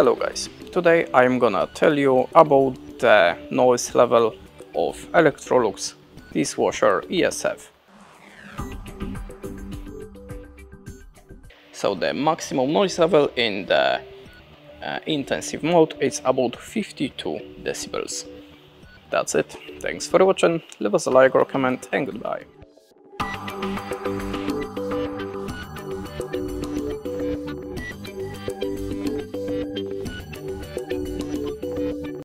Hello guys, today I'm gonna tell you about the noise level of Electrolux dishwasher ESF. So the maximum noise level in the uh, intensive mode is about 52 decibels. That's it, thanks for watching, leave us a like or comment and goodbye.